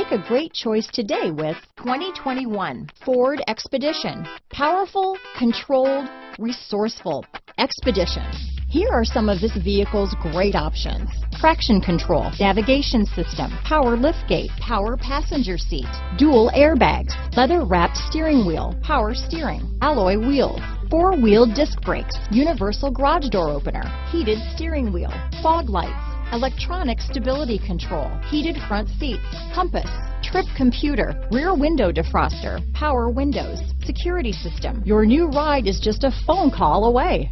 Make a great choice today with 2021 Ford Expedition. Powerful, controlled, resourceful. Expedition. Here are some of this vehicle's great options. Traction control, navigation system, power liftgate, power passenger seat, dual airbags, leather wrapped steering wheel, power steering, alloy wheels, four-wheel disc brakes, universal garage door opener, heated steering wheel, fog lights, electronic stability control, heated front seats, compass, trip computer, rear window defroster, power windows, security system. Your new ride is just a phone call away.